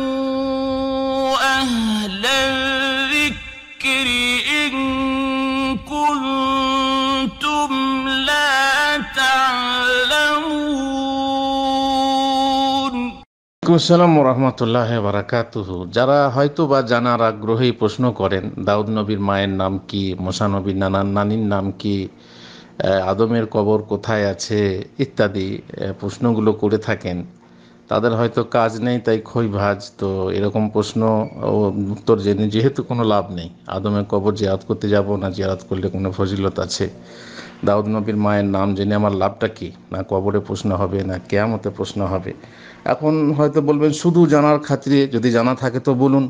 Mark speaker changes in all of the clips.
Speaker 1: فاسألوا أهل الذكر إن كنتم لا تعلمون
Speaker 2: আসসালাম রহমতুল্লাহ বারাকাতুহু যারা হয়তো বা জানার আগ্রহী প্রশ্ন করেন দাউদ নবীর মায়ের নাম কি মোসা নবীর নানার নানির নাম কি আহ, আদমের কবর কোথায় আছে ইত্যাদি আহ, প্রশ্নগুলো করে থাকেন তাদের হয়তো কাজ নেই, তাই খই ভাজ। তো এরকম প্রশ্ন উত্তর জেনে যেহেতু কোনো লাভ নেই। আদমে কবর জিয়ারত করতে যাব না, জিয়ারত করলে কোনো ফজিলত আছে? দাউদ নবীর মায়ের নাম জেনে আমার লাভটা কি? না কবরে প্রশ্ন হবে, না কেয়ামতে প্রশ্ন হবে। এখন হয়তো বলবেন, শুধু জানার খাতিরে যদি জানা থাকে তো বলুন।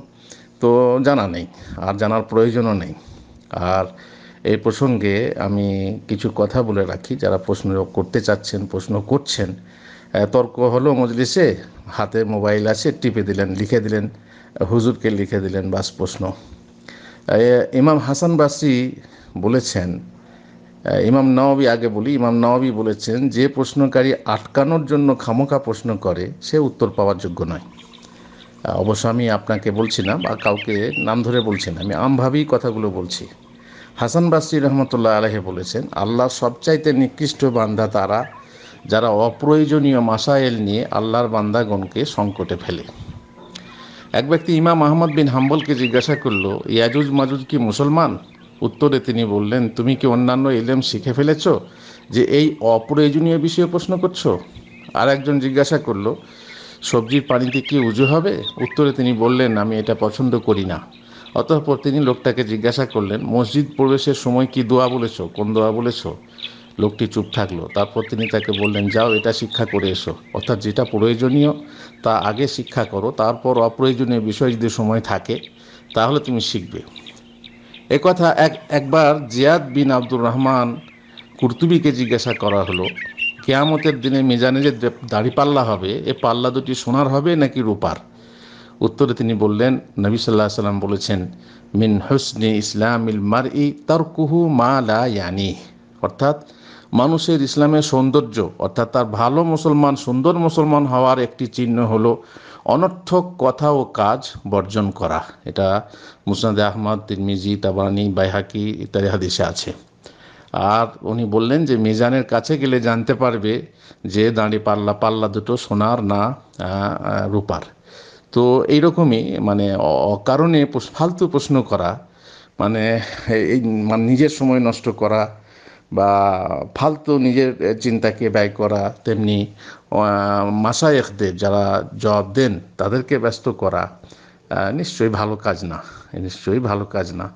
Speaker 2: তো জানা নেই, আর জানার প্রয়োজনও নেই। আর এই প্রসঙ্গে আমি কিছু কথা বলে রাখি। যারা প্রশ্ন করতে চাচ্ছেন, প্রশ্ন করছেন তর্ক হলো মজলিসে, হাতে মোবাইল আছে, টিপে দিলেন, লিখে দিলেন, হুজুরকে লিখে দিলেন, বাস প্রশ্ন। ইমাম হাসান বাসি বলেছেন ইমাম নওয়াবি আগে বলি, ইমাম নওয়াবি বলেছেন, যে প্রশ্নকারী আটকানোর জন্য খামোকা প্রশ্ন করে, সে উত্তর পাওয়ার যোগ্য নয়। অবশ্য আমি আপনাকে বলছি না, বা কাউকে নাম ধরে বলছি না, আমি আমভাবেই কথাগুলো বলছি। হাসান বাসরি রহমতুল্লাহ আলহে বলেছেন, আল্লাহ সবচাইতে নিকৃষ্ট বান্ধা তারা যারা অপ্রয়োজনীয় মাসাইল নিয়ে আল্লাহর বান্দাগণকে সংকটে ফেলে। এক ব্যক্তি ইমাম আহমদ বিন হাম্বলকে জিজ্ঞাসা করল, ইয়াজুজ মাজুজ কি মুসলমান? উত্তরে তিনি বললেন, তুমি কি অন্যান্য ইলেম শিখে ফেলেছ যে এই অপ্রয়োজনীয় বিষয়ে প্রশ্ন করছ? আর একজন জিজ্ঞাসা করল, সবজির পানিতে কি উজু হবে? উত্তরে তিনি বললেন, আমি এটা পছন্দ করি না। অতঃপর তিনি লোকটাকে জিজ্ঞাসা করলেন, মসজিদ প্রবেশের সময় কি দোয়া বলেছ? কোন দোয়া বলেছ? লোকটি চুপ থাকল। তারপর তিনি তাকে বললেন, যাও, এটা শিক্ষা করে এসো। অর্থাৎ যেটা প্রয়োজনীয়, তা আগে শিক্ষা করো। তারপর অপ্রয়োজনীয় বিষয় যদি সময় থাকে, তাহলে তুমি শিখবে। এ কথা এক, একবার জিয়াদ বিন আব্দুর রহমান কুর্তুবিকে জিজ্ঞাসা করা হলো, কেয়ামতের দিনে মিজানে যে দাড়ি পাল্লা হবে, এ পাল্লা দুটি সোনার হবে নাকি রূপার? উত্তরে তিনি বললেন, নবী সাল্লাহ সাল্লাম বলেছেন, মিন হুসনি ইসলামিল মার ই তারকুহু মা লা ইয়ানি অর্থাৎ মানুষের ইসলামের সৌন্দর্য, অর্থাৎ তার ভালো মুসলমান, সুন্দর মুসলমান হওয়ার একটি চিহ্ন হলো অনর্থক কথা ও কাজ বর্জন করা। এটা মুসনাদে আহমদ, তিরমিজি তাবানি বাইহাকি ইত্যাদি হাদিসে আছে। আর উনি বললেন যে, মিজানের কাছে গেলে জানতে পারবে যে, দাঁড়ি পাল্লা পাল্লা দুটো সোনার না রূপার। তো এইরকমই মানে অকারণে ফালতু প্রশ্ন করা মানে এই মানে নিজের সময় নষ্ট করা বা ফালতু নিজের চিন্তাকে ব্যয় করা, তেমনি মাসায়েকদের যারা জবাব দেন, তাদেরকে ব্যস্ত করা নিশ্চয়ই ভালো কাজ না। নিশ্চয়ই ভালো কাজ না।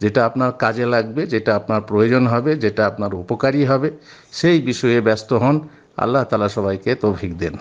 Speaker 2: যেটা আপনার কাজে লাগবে, যেটা আপনার প্রয়োজন হবে, যেটা আপনার উপকারী হবে, সেই বিষয়ে ব্যস্ত হন। আল্লাহ তালা সবাইকে তৌফিক দেন।